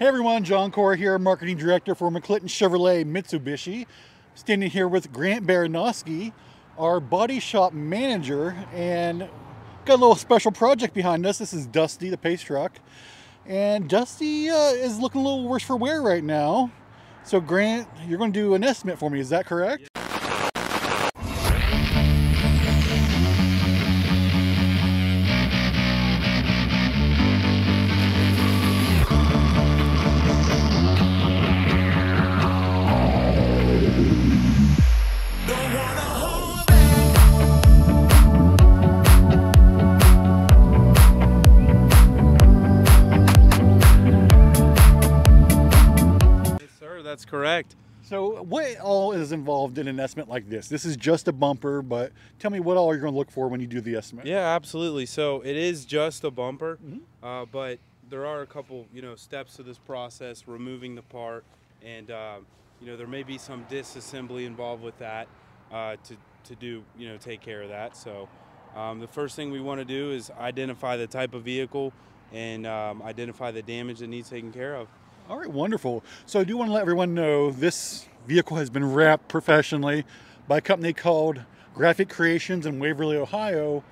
Hey everyone, John Corra here, Marketing Director for McClinton Chevrolet Mitsubishi. Standing here with Grant Baranoski, our body shop manager, and got a little special project behind us. This is Dusty, the pace truck. And Dusty uh, is looking a little worse for wear right now. So Grant, you're going to do an estimate for me, is that correct? That's correct. So what all is involved in an estimate like this? This is just a bumper, but tell me what all you're going to look for when you do the estimate. Yeah, absolutely. So it is just a bumper, mm -hmm. uh, but there are a couple, you know, steps to this process, removing the part, and uh, you know there may be some disassembly involved with that uh, to to do, you know, take care of that. So um, the first thing we want to do is identify the type of vehicle and um, identify the damage that needs taken care of. All right, wonderful. So I do want to let everyone know this vehicle has been wrapped professionally by a company called Graphic Creations in Waverly, Ohio.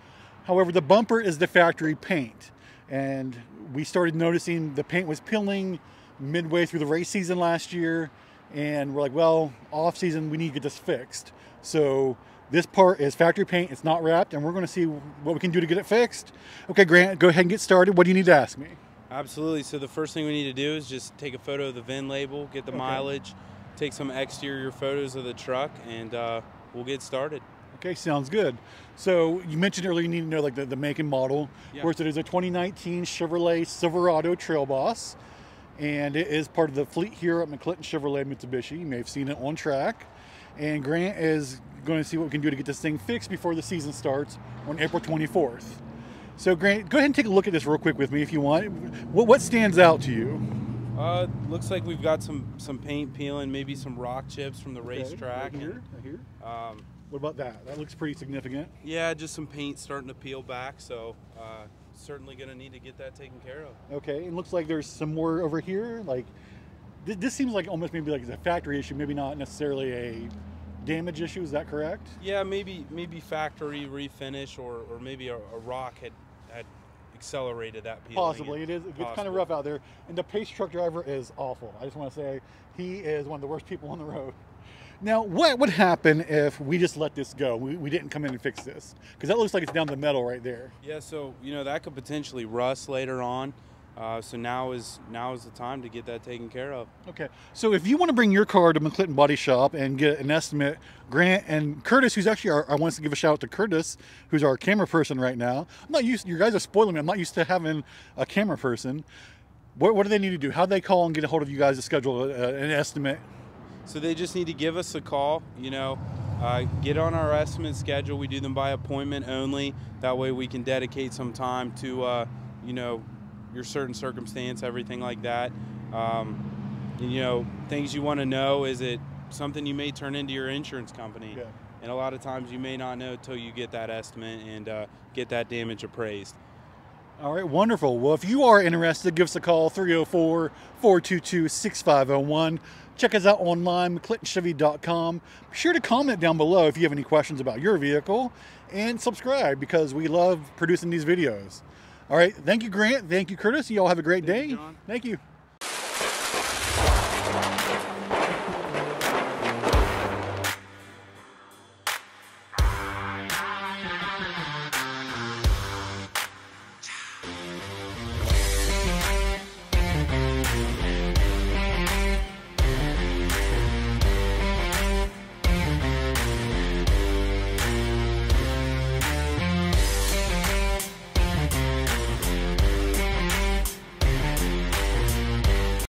However, the bumper is the factory paint. And we started noticing the paint was peeling midway through the race season last year. And we're like, well, off season, we need to get this fixed. So this part is factory paint, it's not wrapped, and we're gonna see what we can do to get it fixed. Okay, Grant, go ahead and get started. What do you need to ask me? Absolutely. So the first thing we need to do is just take a photo of the VIN label, get the okay. mileage, take some exterior photos of the truck, and uh, we'll get started. Okay, sounds good. So you mentioned earlier you need to know like the, the make and model. Yeah. Of course, it is a 2019 Chevrolet Silverado Trail Boss, and it is part of the fleet here at McClinton Chevrolet Mitsubishi. You may have seen it on track. And Grant is going to see what we can do to get this thing fixed before the season starts on April 24th. So Grant, go ahead and take a look at this real quick with me if you want. What, what stands out to you? Uh, looks like we've got some some paint peeling, maybe some rock chips from the okay, racetrack. Right here, right here. Um, what about that? That looks pretty significant. Yeah, just some paint starting to peel back, so uh, certainly going to need to get that taken care of. Okay, and looks like there's some more over here. Like this, this seems like almost maybe like a factory issue, maybe not necessarily a damage issue. Is that correct? Yeah, maybe maybe factory refinish, or or maybe a, a rock had had accelerated that peeling. Possibly, it is. It's gets kind of rough out there, and the pace truck driver is awful. I just want to say he is one of the worst people on the road. Now, what would happen if we just let this go? We, we didn't come in and fix this because that looks like it's down the metal right there. Yeah, so you know that could potentially rust later on. Uh, so now is now is the time to get that taken care of. Okay. So if you want to bring your car to McClinton Body Shop and get an estimate, Grant and Curtis, who's actually our, I want to give a shout out to Curtis, who's our camera person right now. I'm not used. You guys are spoiling me. I'm not used to having a camera person. What, what do they need to do? How do they call and get a hold of you guys to schedule a, an estimate? So they just need to give us a call. You know, uh, get on our estimate schedule. We do them by appointment only. That way we can dedicate some time to, uh, you know, your certain circumstance, everything like that. Um, and, you know, things you want to know is it something you may turn into your insurance company. Yeah. And a lot of times you may not know until you get that estimate and uh, get that damage appraised. All right, wonderful. Well, if you are interested, give us a call 304 422 6501. Check us out online, McClintonChevy.com. Be sure to comment down below if you have any questions about your vehicle and subscribe because we love producing these videos. All right. Thank you, Grant. Thank you, Curtis. You all have a great Thank day. You, Thank you.